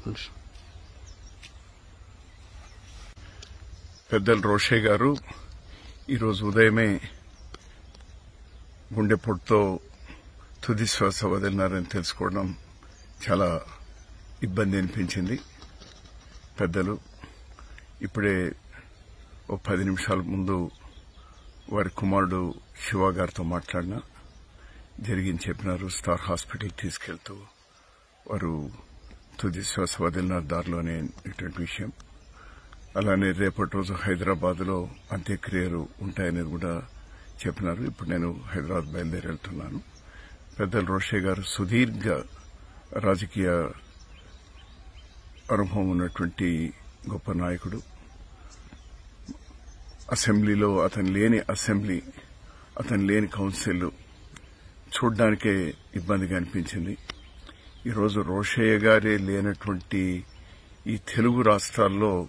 ఒక నిమిషం పెద్దలు రోషే గారు ఈరోజు ఉదయమే గుండెపోటుతో తుది శ్వాస వదిలినారని తెలుసుకోవడం చాలా ఇబ్బంది అనిపించింది. పెద్దలు ఇప్పుడే ఓ పది నిమిషాల ముందు వారి కుమారుడు శివ గారితో మాట్లాడినా జరిగింది చెప్పినారు స్టార్ హాస్పిటల్ తీసుకెళ్తూ వారు తుది శ్వాస వదిలిన దారిలోనే ఇటువంటి విషయం. అలానే రేపటి రోజు హైదరాబాద్లో అంత్యక్రియలు ఉంటాయనేది కూడా చెప్పినారు. ఇప్పుడు నేను హైదరాబాద్ బయలుదేరి వెళ్తున్నాను రోషే గారు సుదీర్ఘ రాజకీయ అనుభవం ఉన్నటువంటి గొప్ప నాయకుడు. అసెంబ్లీలో అతను లేని అసెంబ్లీ అతను లేని కౌన్సిల్ చూడ్డానికే ఇబ్బందిగా అనిపించింది. ఈరోజు రోషయ్య గారే లేనటువంటి ఈ తెలుగు రాష్ట్రాల్లో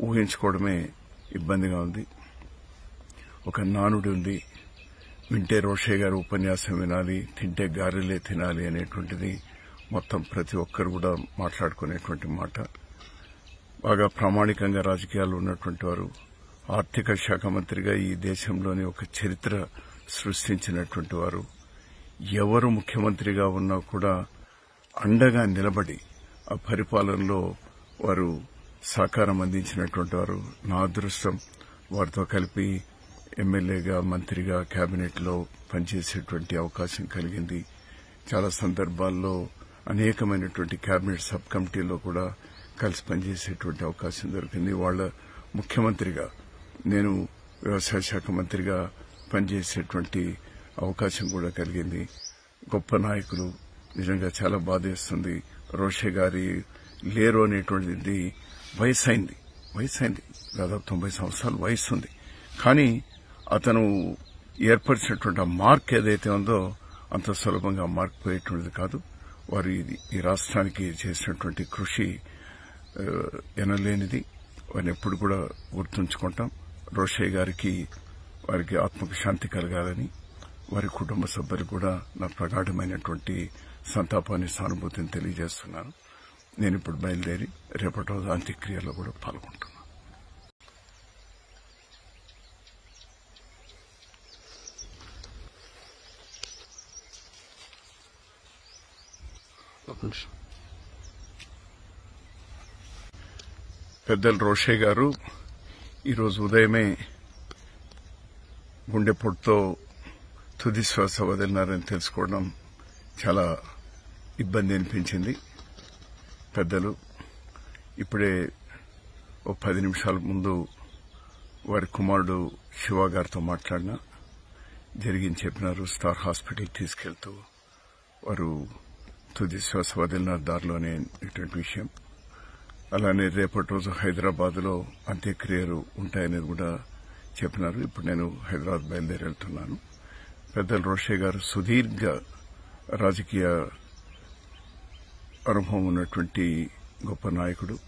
ఊహించుకోవడమే ఇబ్బందిగా ఉంది. ఒక నానుడి ఉంది. వింటే రోషయ్య గారు ఉపన్యాసం వినాలి తింటే గారెలే తినాలి అనేటువంటిది మొత్తం ప్రతి ఒక్కరు కూడా మాట్లాడుకునేటువంటి మాట. బాగా ప్రామాణికంగా రాజకీయాలు ఉన్నటువంటి వారు ఆర్థిక శాఖ మంత్రిగా ఈ దేశంలోని ఒక చరిత్ర సృష్టించినటువంటి వారు. ఎవరు ముఖ్యమంత్రిగా ఉన్నా కూడా అండగా నిలబడి ఆ పరిపాలనలో వారు సహకారం అందించినటువంటి వారు నా అదృష్టం. వారితో కలిపి ఎమ్మెల్యేగా మంత్రిగా క్యాబినెట్లో పనిచేసేటువంటి అవకాశం కలిగింది. చాలా సందర్భాల్లో అనేకమైనటువంటి కేబినెట్ సబ్ కమిటీలో కూడా కలిసి పనిచేసేటువంటి అవకాశం దొరికింది. వాళ్ళ ముఖ్యమంత్రిగా నేను వ్యవసాయ శాఖ మంత్రిగా పనిచేసేటువంటి అవకాశం కూడా కలిగింది. గొప్ప నాయకులు నిజంగా చాలా బాధేస్తుంది. రోషే గారి లేరు అనేటువంటిది వయసు అయింది వయసు అయింది దాదాపు తొంభై సంవత్సరాలు వయసు ఉంది కానీ అతను ఏర్పరిచినటువంటి ఆ మార్క్ ఏదైతే ఉందో అంత సులభంగా మార్క్ పోయేటువంటిది కాదు. వారు ఇది- ఈ రాష్ట్రానికి చేసినటువంటి కృషి ఎనలేనిది. వారిని ఎప్పుడు కూడా గుర్తుంచుకుంటాం. రోషయ్య గారికి వారికి ఆత్మకు శాంతి కలగాలని వారి కుటుంబ సభ్యులు కూడా నా ప్రగాఢమైనటువంటి సంతాపాన్ని సానుభూతిని తెలియజేస్తున్నాను నేను ఇప్పుడు బయలుదేరి రేపటి రోజు అంత్యక్రియలో కూడా పాల్గొంటున్నాను. పెద్దలు రోషే గారు ఈరోజు ఉదయమే గుండెపోటుతో తుది శ్వాస వదిలినారని తెలుసుకోవడం చాలా ఇబ్బంది అనిపించింది. పెద్దలు ఇప్పుడే ఓ పది నిమిషాల ముందు వారి కుమారుడు శివ గారితో మాట్లాడిన జరిగింది చెప్పినారు స్టార్ హాస్పిటల్ తీసుకెళ్తూ వారు తుది శ్వాస వదిలిన దారిలోనే ఇటువంటి విషయం. అలానే రేపటి రోజు హైదరాబాద్లో అంత్యక్రియలు ఉంటాయనేది కూడా చెప్పినారు. ఇప్పుడు నేను హైదరాబాద్ బయలుదేరి వెళ్తున్నాను. పెద్దల రోషే గారు సుదీర్ఘ రాజకీయ అనుభవం ఉన్నటువంటి గొప్ప నాయకుడు.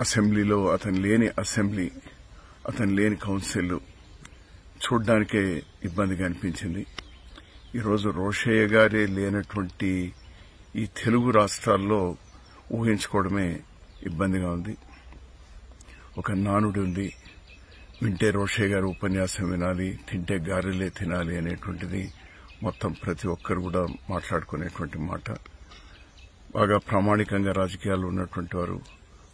అసెంబ్లీలో అతను లేని అసెంబ్లీ అతను లేని కౌన్సిల్ చూడ్డానికే ఇబ్బందిగా అనిపించింది. ఈరోజు రోషయ్య గారే లేనటువంటి ఈ తెలుగు రాష్ట్రాల్లో ఊహించుకోవడమే ఇబ్బందిగా ఉంది. ఒక నానుడి ఉంది. వింటే రోషే గారు ఉపన్యాసం వినాలి తింటే గారెలే తినాలి అనేటువంటిది మొత్తం ప్రతి ఒక్కరు కూడా మాట్లాడుకునేటువంటి మాట. బాగా ప్రామాణికంగా రాజకీయాలు ఉన్నటువంటి వారు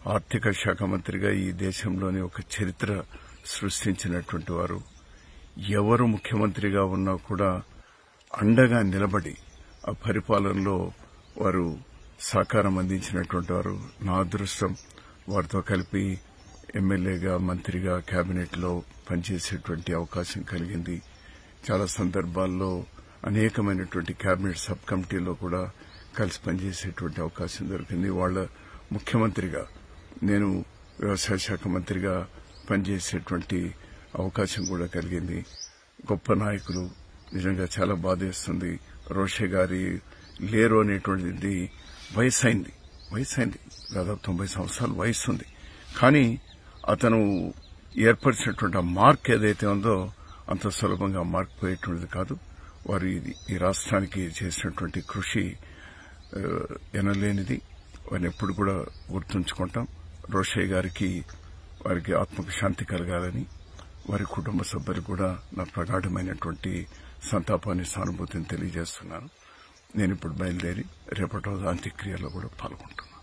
ఆర్థిక శాఖ మంత్రిగా ఈ దేశంలోని ఒక చరిత్ర సృష్టించినటువంటి వారు ఎవరు ముఖ్యమంత్రిగా ఉన్నా కూడా అండగా నిలబడి ఆ పరిపాలనలో వారు సహకారం అందించినటువంటి వారు. నా అదృష్టం వారితో కలిపి ఎమ్మెల్యేగా మంత్రిగా క్యాబినెట్లో పనిచేసేటువంటి అవకాశం కలిగింది. చాలా సందర్భాల్లో అనేకమైనటువంటి కేబినెట్ సబ్ కమిటీలో కూడా కలిసి పనిచేసేటువంటి అవకాశం దొరికింది. వాళ్ళ ముఖ్యమంత్రిగా నేను వ్యవసాయ శాఖ మంత్రిగా పనిచేసేటువంటి అవకాశం కూడా కలిగింది. గొప్ప నాయకులు నిజంగా చాలా బాధేస్తుంది రోషే గారి లేరు అనేటువంటిది వయసు అయింది వయసు అయింది దాదాపు తొంభై సంవత్సరాలు వయసు ఉంది కానీ అతను ఏర్పరిచినటువంటి ఆ మార్క్ ఏదైతే ఉందో అంత సులభంగా మార్క్ పోయేటువంటిది కాదు. వారు ఇది- ఈ రాష్ట్రానికి చేసినటువంటి కృషి ఎనలేనిది. వారిని ఎప్పుడు కూడా గుర్తుంచుకుంటాం. రోషయ్య గారికి వారికి ఆత్మకు శాంతి కలగాలని వారి కుటుంబ సభ్యులకు కూడా నా ప్రగాఢమైనటువంటి సంతాపాన్ని సానుభూతిని తెలియజేస్తున్నాను. నేను ఇప్పుడు బయలుదేరి రేపటి రోజు అంత్యక్రియలో కూడా పాల్గొంటున్నాను.